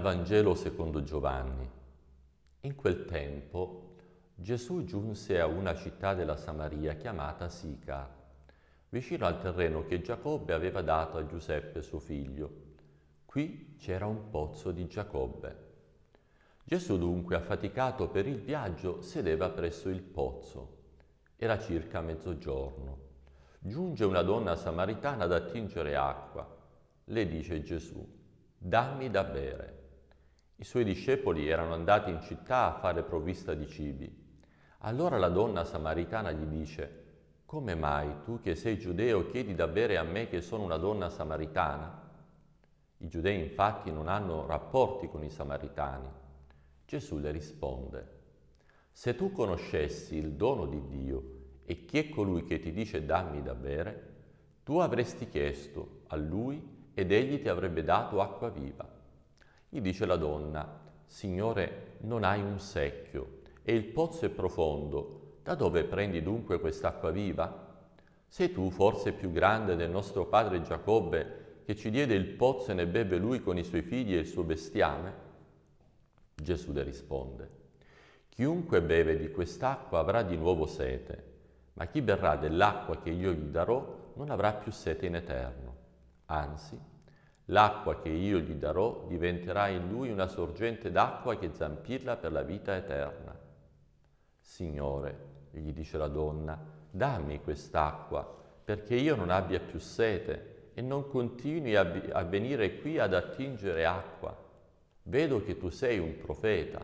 Vangelo secondo Giovanni. In quel tempo Gesù giunse a una città della Samaria chiamata Sicar, vicino al terreno che Giacobbe aveva dato a Giuseppe suo figlio. Qui c'era un pozzo di Giacobbe. Gesù dunque, affaticato per il viaggio, sedeva presso il pozzo. Era circa mezzogiorno. Giunge una donna samaritana ad attingere acqua. Le dice Gesù, dammi da bere. I suoi discepoli erano andati in città a fare provvista di cibi. Allora la donna samaritana gli dice, come mai tu che sei giudeo chiedi da bere a me che sono una donna samaritana? I giudei infatti non hanno rapporti con i samaritani. Gesù le risponde, se tu conoscessi il dono di Dio e chi è colui che ti dice dammi da bere, tu avresti chiesto a lui ed egli ti avrebbe dato acqua viva. Gli dice la donna, Signore, non hai un secchio e il pozzo è profondo, da dove prendi dunque quest'acqua viva? Sei tu forse più grande del nostro padre Giacobbe che ci diede il pozzo e ne beve lui con i suoi figli e il suo bestiame? Gesù le risponde, Chiunque beve di quest'acqua avrà di nuovo sete, ma chi berrà dell'acqua che io gli darò non avrà più sete in eterno. Anzi, l'acqua che io gli darò diventerà in lui una sorgente d'acqua che zampilla per la vita eterna. Signore, gli dice la donna, dammi quest'acqua perché io non abbia più sete e non continui a, a venire qui ad attingere acqua. Vedo che tu sei un profeta.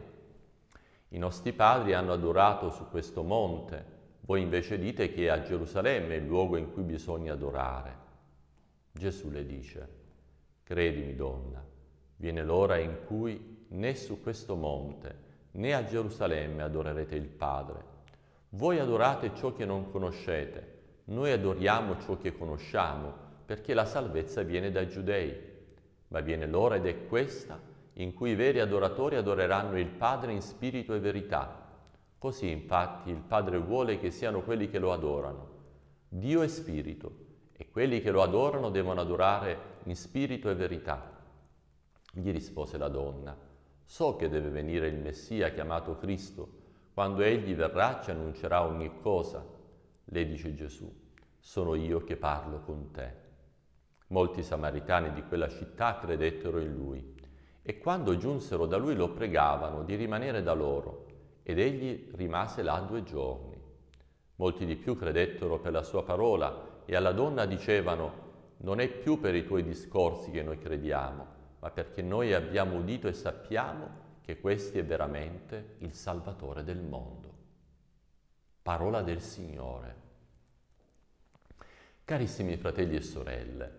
I nostri padri hanno adorato su questo monte, voi invece dite che a Gerusalemme è il luogo in cui bisogna adorare. Gesù le dice, credimi donna, viene l'ora in cui né su questo monte né a Gerusalemme adorerete il Padre. Voi adorate ciò che non conoscete, noi adoriamo ciò che conosciamo, perché la salvezza viene dai giudei. Ma viene l'ora ed è questa in cui i veri adoratori adoreranno il Padre in spirito e verità. Così infatti il Padre vuole che siano quelli che lo adorano. Dio è spirito e quelli che lo adorano devono adorare in spirito e verità. Gli rispose la donna, so che deve venire il Messia chiamato Cristo, quando egli verrà ci annuncerà ogni cosa. Le dice Gesù, sono io che parlo con te. Molti samaritani di quella città credettero in lui e quando giunsero da lui lo pregavano di rimanere da loro ed egli rimase là due giorni. Molti di più credettero per la sua parola e alla donna dicevano, non è più per i tuoi discorsi che noi crediamo, ma perché noi abbiamo udito e sappiamo che questi è veramente il Salvatore del mondo. Parola del Signore. Carissimi fratelli e sorelle,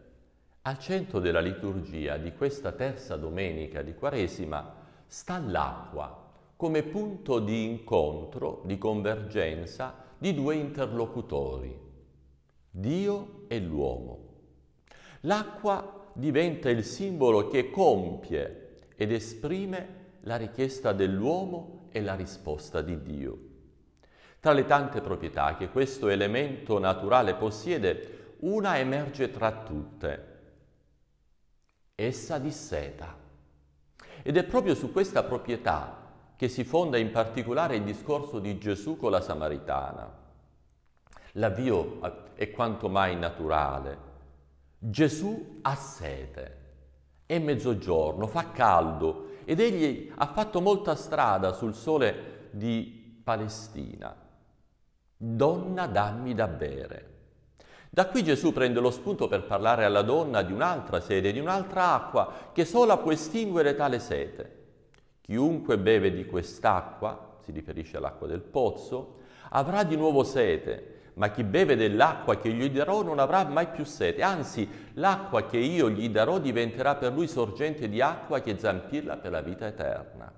al centro della liturgia di questa terza domenica di Quaresima sta l'acqua come punto di incontro, di convergenza di due interlocutori, Dio e l'uomo. L'acqua diventa il simbolo che compie ed esprime la richiesta dell'uomo e la risposta di Dio. Tra le tante proprietà che questo elemento naturale possiede, una emerge tra tutte. Essa disseta. Ed è proprio su questa proprietà che si fonda in particolare il discorso di Gesù con la Samaritana. L'avvio è quanto mai naturale. Gesù ha sete, è mezzogiorno, fa caldo ed egli ha fatto molta strada sul sole di Palestina. Donna, dammi da bere. Da qui Gesù prende lo spunto per parlare alla donna di un'altra sete, di un'altra acqua che sola può estinguere tale sete. Chiunque beve di quest'acqua, si riferisce all'acqua del pozzo, avrà di nuovo sete, ma chi beve dell'acqua che gli darò non avrà mai più sete, anzi l'acqua che io gli darò diventerà per lui sorgente di acqua che zampilla per la vita eterna.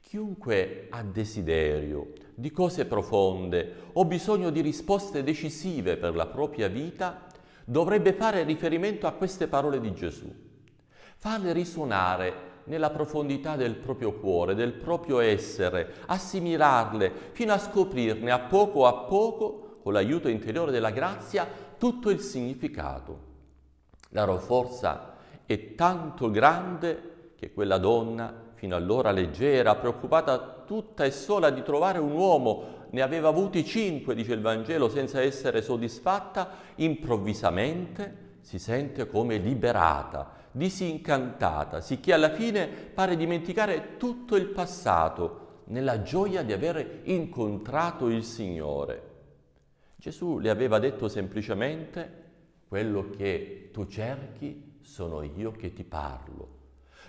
Chiunque ha desiderio di cose profonde o bisogno di risposte decisive per la propria vita, dovrebbe fare riferimento a queste parole di Gesù, farle risuonare nella profondità del proprio cuore, del proprio essere, assimilarle fino a scoprirne a poco a poco, con l'aiuto interiore della grazia, tutto il significato. La loro forza è tanto grande che quella donna, fino allora leggera, preoccupata tutta e sola di trovare un uomo, ne aveva avuti cinque, dice il Vangelo, senza essere soddisfatta, improvvisamente si sente come liberata, disincantata, sicché alla fine pare dimenticare tutto il passato nella gioia di aver incontrato il Signore. Gesù le aveva detto semplicemente, quello che tu cerchi sono io che ti parlo.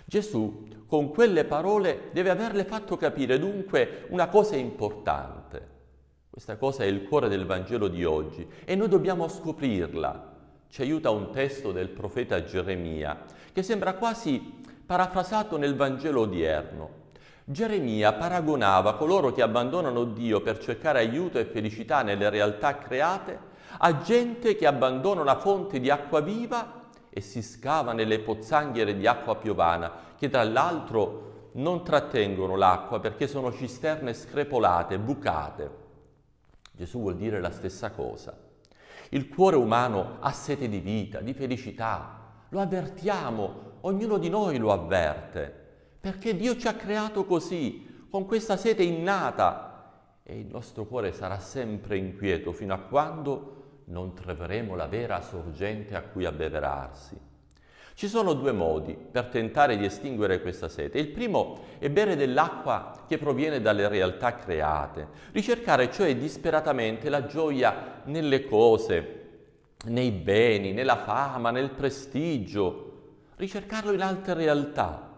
Gesù con quelle parole deve averle fatto capire dunque una cosa importante. Questa cosa è il cuore del Vangelo di oggi e noi dobbiamo scoprirla. Ci aiuta un testo del profeta Geremia che sembra quasi parafrasato nel Vangelo odierno. Geremia paragonava coloro che abbandonano Dio per cercare aiuto e felicità nelle realtà create a gente che abbandona una fonte di acqua viva e si scava nelle pozzanghere di acqua piovana, che tra l'altro non trattengono l'acqua perché sono cisterne screpolate, bucate. Gesù vuol dire la stessa cosa. Il cuore umano ha sete di vita, di felicità. Lo avvertiamo, ognuno di noi lo avverte, perché Dio ci ha creato così, con questa sete innata, e il nostro cuore sarà sempre inquieto fino a quando non troveremo la vera sorgente a cui abbeverarsi. Ci sono due modi per tentare di estinguere questa sete. Il primo è bere dell'acqua che proviene dalle realtà create, ricercare cioè disperatamente la gioia nelle cose, nei beni, nella fama, nel prestigio, ricercarlo in altre realtà.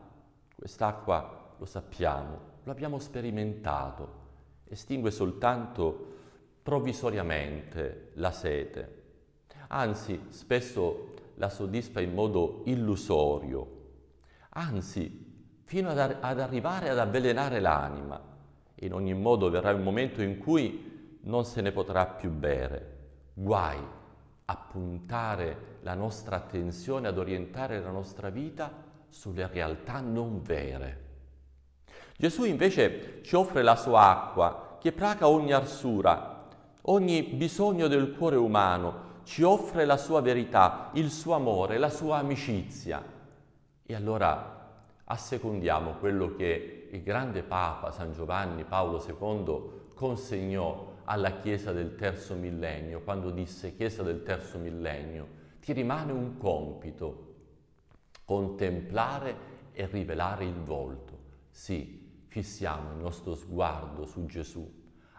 Quest'acqua, lo sappiamo, lo abbiamo sperimentato, estingue soltanto provvisoriamente la sete. Anzi, spesso la soddisfa in modo illusorio, anzi fino ad, ar- ad arrivare ad avvelenare l'anima. In ogni modo verrà un momento in cui non se ne potrà più bere. Guai a puntare la nostra attenzione, ad orientare la nostra vita sulle realtà non vere. Gesù invece ci offre la sua acqua che placa ogni arsura, ogni bisogno del cuore umano, ci offre la sua verità, il suo amore, la sua amicizia. E allora assecondiamo quello che il grande Papa San Giovanni Paolo II consegnò alla Chiesa del terzo millennio, quando disse Chiesa del terzo millennio, ti rimane un compito, contemplare e rivelare il volto. Sì, fissiamo il nostro sguardo su Gesù,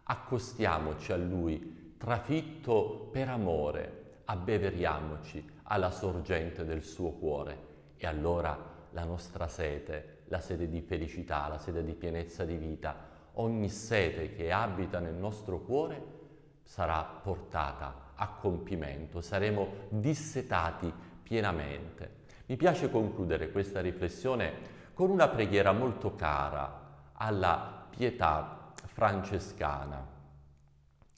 accostiamoci a Lui trafitto per amore, abbeveriamoci alla sorgente del suo cuore e allora la nostra sete, la sede di felicità, la sede di pienezza di vita, ogni sete che abita nel nostro cuore sarà portata a compimento, saremo dissetati pienamente. Mi piace concludere questa riflessione con una preghiera molto cara alla pietà francescana.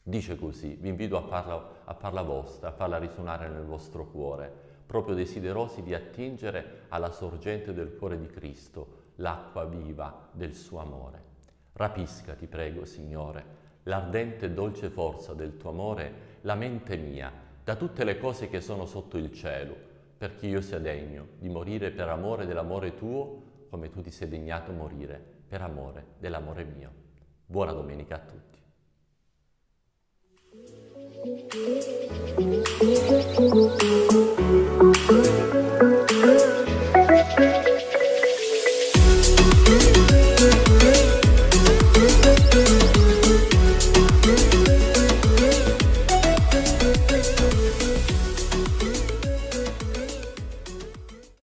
Dice così, vi invito a farla, a farla vostra, a farla risuonare nel vostro cuore, proprio desiderosi di attingere alla sorgente del cuore di Cristo, l'acqua viva del suo amore. Rapisca, ti prego, Signore, l'ardente e dolce forza del tuo amore, la mente mia, da tutte le cose che sono sotto il cielo, perché io sia degno di morire per amore dell'amore tuo, come tu ti sei degnato morire per amore dell'amore mio. Buona domenica a tutti. Thank you.